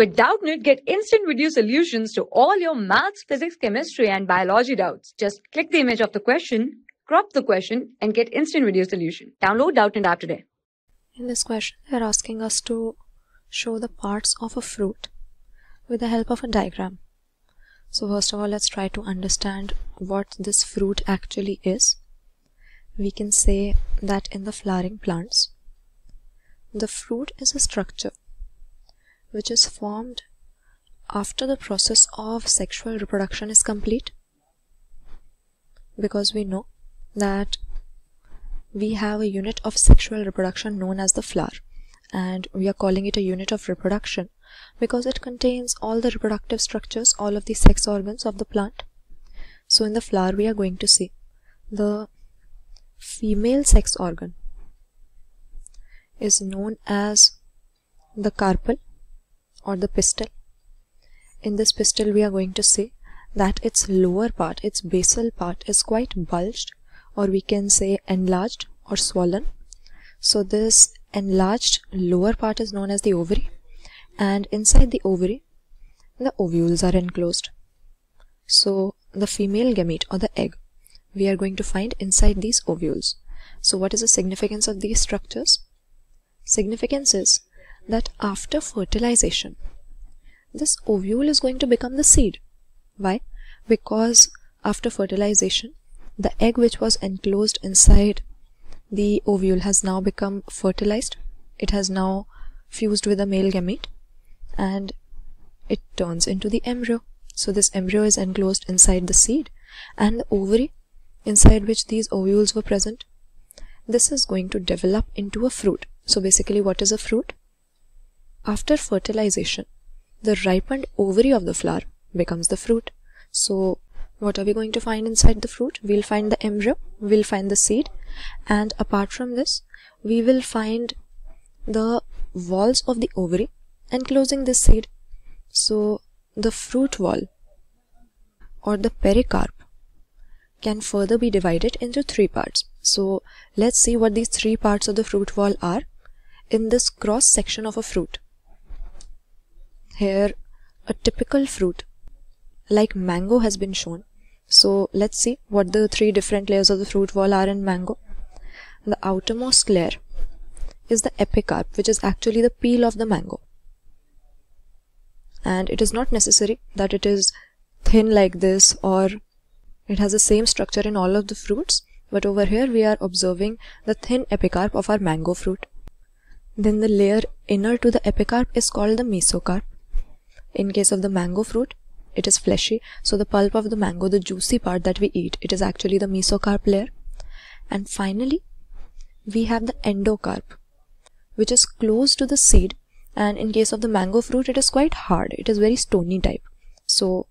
With Doubtnut, get instant video solutions to all your maths, physics, chemistry, and biology doubts. Just click the image of the question, crop the question, and get instant video solution. Download Doubtnut app today. In this question, they're asking us to show the parts of a fruit with the help of a diagram. So first of all, let's try to understand what this fruit actually is. We can say that in the flowering plants, the fruit is a structure which is formed after the process of sexual reproduction is complete. Because we know that we have a unit of sexual reproduction known as the flower and we are calling it a unit of reproduction because it contains all the reproductive structures all of the sex organs of the plant. So in the flower we are going to see the female sex organ is known as the carpel or the pistil. In this pistil we are going to see that its lower part, its basal part is quite bulged or we can say enlarged or swollen. So this enlarged lower part is known as the ovary and inside the ovary the ovules are enclosed. So the female gamete or the egg we are going to find inside these ovules. So what is the significance of these structures? Significance is that after fertilization, this ovule is going to become the seed. Why? Because after fertilization, the egg which was enclosed inside the ovule has now become fertilized. It has now fused with a male gamete and it turns into the embryo. So this embryo is enclosed inside the seed and the ovary inside which these ovules were present. This is going to develop into a fruit. So basically what is a fruit? After fertilization, the ripened ovary of the flower becomes the fruit. So what are we going to find inside the fruit? We'll find the embryo, we'll find the seed and apart from this, we will find the walls of the ovary enclosing this seed. So the fruit wall or the pericarp can further be divided into three parts. So let's see what these three parts of the fruit wall are in this cross section of a fruit. Here a typical fruit like mango has been shown. So let's see what the three different layers of the fruit wall are in mango. The outermost layer is the epicarp which is actually the peel of the mango. And it is not necessary that it is thin like this or it has the same structure in all of the fruits but over here we are observing the thin epicarp of our mango fruit. Then the layer inner to the epicarp is called the mesocarp in case of the mango fruit, it is fleshy. So the pulp of the mango, the juicy part that we eat, it is actually the mesocarp layer. And finally, we have the endocarp, which is close to the seed. And in case of the mango fruit, it is quite hard. It is very stony type. So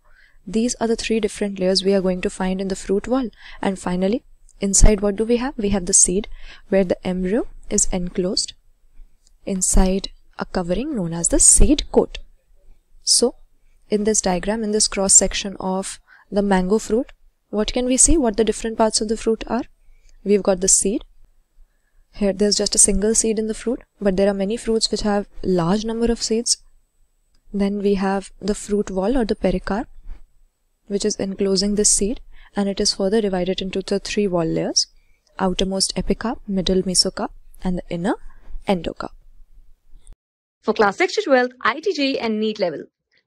these are the three different layers we are going to find in the fruit wall. And finally, inside what do we have? We have the seed where the embryo is enclosed inside a covering known as the seed coat. So in this diagram, in this cross section of the mango fruit, what can we see? What the different parts of the fruit are? We've got the seed. Here there's just a single seed in the fruit, but there are many fruits which have large number of seeds. Then we have the fruit wall or the pericarp, which is enclosing this seed and it is further divided into the three wall layers, outermost epicarp, middle mesocarp and the inner endocarp. For class 6 to 12, IIT JEE and NEET level.